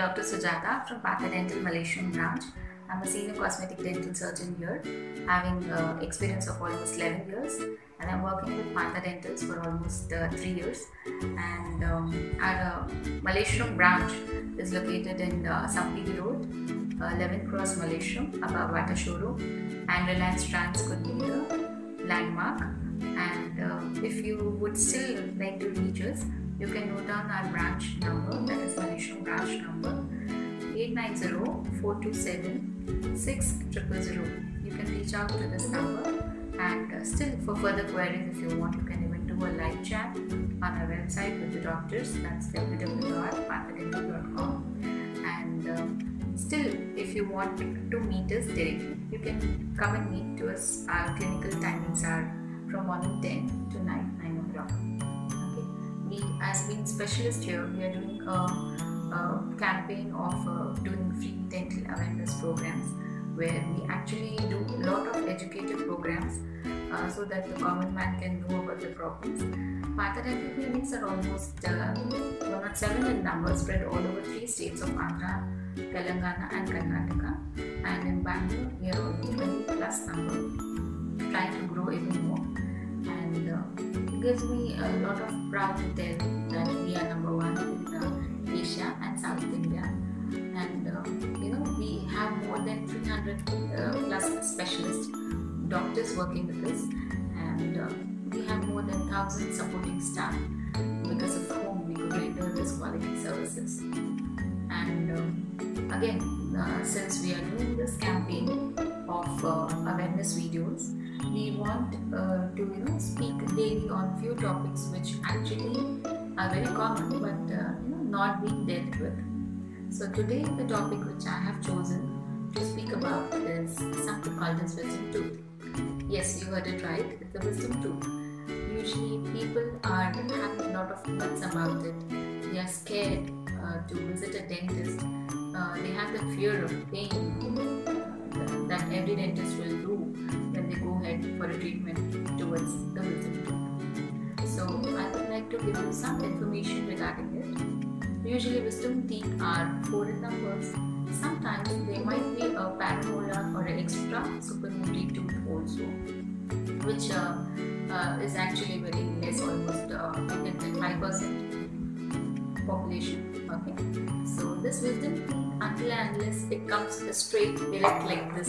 Dr. Sujata from Partha Dental Malleshwaram branch. I'm a senior cosmetic dental surgeon here, having uh, experience of almost 11 years, and I'm working with Partha Dentals for almost uh, three years. And um, our uh, Malleshwaram branch is located in uh, Sampige Road, uh, 11 Cross Malleshwaram, above Bata showroom, and Reliance Trends could be landmark. And uh, if you would still like to reach us, you can note down our branch number, that is Malleshwaram branch number 890-427-6000. You can reach out to this number and uh, still for further queries if you want you can even do a live chat on our website with the doctors. That's www.parthadental.com and um, still if you want to meet us directly you can come and meet to us. Our clinical timings are from morning 10 to 9 9 o'clock we as being specialist here we are doing a, a campaign of uh, doing free dental awareness programs where we actually do a lot of educative programs uh, so that the common man can know about the problems. Partha dental clinics are almost uh, 107 in number, spread all over three states of Andhra, Telangana, and Karnataka. And in Bangalore, we are almost 20 plus number, trying to grow even more. And uh, gives me a lot of pride to tell that we are number one in uh, Asia and South India. And uh, you know, we have more than 300 uh, plus specialists, doctors working with us, and we have more than 1000 supporting staff because of whom we could render this quality services. And again, since we are doing this campaign of uh, awareness videos, we want uh, to you know speak daily on few topics which actually are very common but uh, you know not being dealt with. So today the topic which I have chosen to speak about is something called as wisdom tooth. Yes, you heard it right. The wisdom tooth. Usually people are having a lot of myths about it. They are scared uh, to visit a dentist. Uh, they have the fear of pain that every dentist will do when they go ahead for a treatment towards the wisdom tooth. So I would like to give you some information regarding it. Usually wisdom teeth are four in numbers. Sometimes they might be a paramolar or an extra supernumerary tooth also, which uh, uh, is actually very less, almost uh, five percent population. Okay, so this wisdom until and unless it comes straight, direct like this.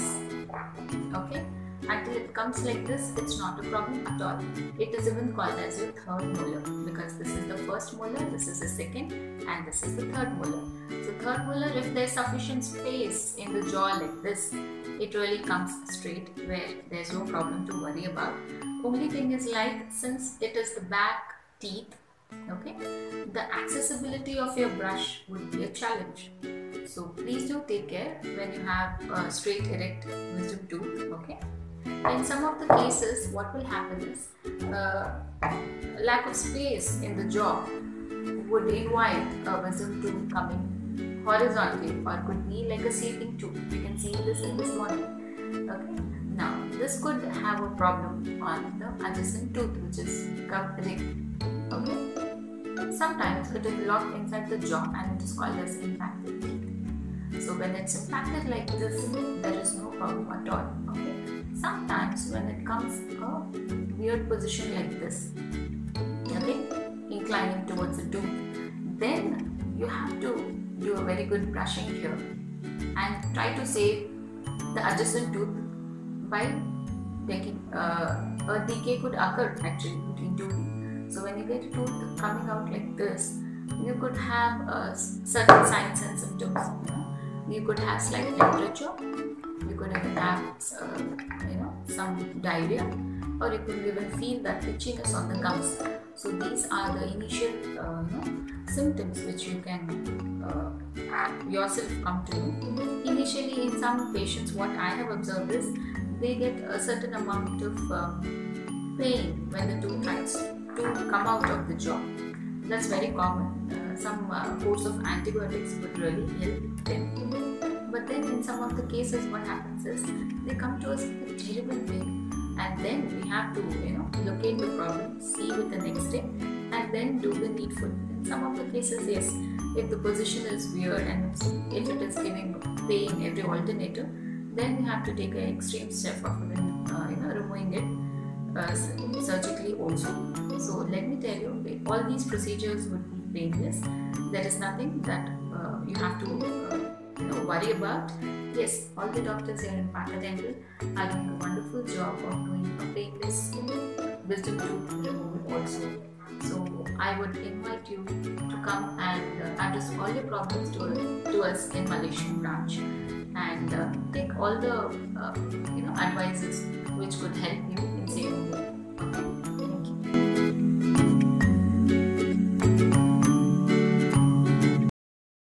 Okay, until it comes like this, it's not a problem at all. It is even called as your third molar because this is the first molar, this is the second, and this is the third molar. So third molar, if there's sufficient space in the jaw like this, it really comes straight where there's no problem to worry about. Only thing is like since it is the back teeth, okay, the accessibility of your brush would be a challenge. So please do take care when you have a straight erect wisdom tooth, okay. In some of the cases, what will happen is uh, lack of space in the jaw would invite a wisdom tooth coming horizontally or could be like a sleeping tooth. You can see this in this model. Okay. Now, this could have a problem on the adjacent tooth which is erect. Okay. Sometimes it is locked inside the jaw and it is called as impacted teeth. So when it's impacted like this, there is no problem at all. Okay sometimes when it comes a weird position like this okay inclining towards the tooth then you have to do a very good brushing here and try to save the adjacent tooth by taking uh, a decay could occur actually between two teeth so when you get a tooth coming out like this you could have uh, certain signs and symptoms you, know? you could have slight temperature you could have uh, you know some diarrhea or you could even feel that itchiness on the gums so these are the initial uh, you know, symptoms which you can uh, yourself come to initially in some patients what i have observed is they get a certain amount of um, pain when the tooth tries to come out of the jaw that's very common. Uh, some uh, course of antibiotics would really help them but then in some of the cases what happens is they come to us with a terrible pain. And then we have to you know locate the problem see with the next day and then do the needful. In some of the cases yes if the position is weird and if it is giving pain every alternator, then we have to take an extreme step of uh, you know removing it uh, surgically also. So let me tell you, all these procedures would be painless. There is nothing that uh, you have to uh, you know worry about. Yes, all the doctors here in Partha Dental are doing a wonderful job of doing a painless wisdom tooth removal also. So I would invite you to come and uh, address all your problems to, to us in Malleshwaram branch and uh, take all the uh, you know advices which could help you.